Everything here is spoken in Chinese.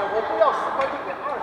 我不要十块就给二。